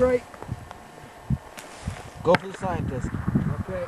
right. Go for the scientist. Okay.